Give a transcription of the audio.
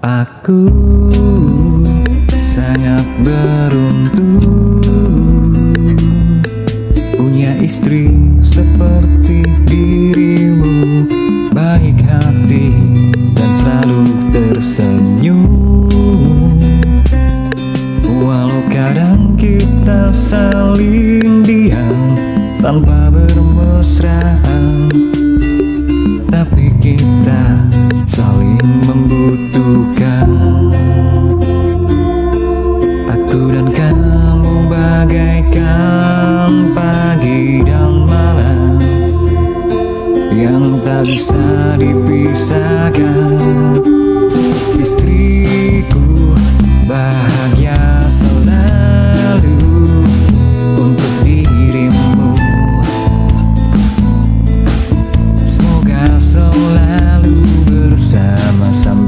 Aku sangat beruntung Punya istri seperti dirimu Baik hati dan selalu tersenyum. Walau kadang kita saling diam Tanpa bermesraan Yang tak bisa dipisahkan. Istriku bahagia selalu untuk dirimu. Semoga selalu bersama-sama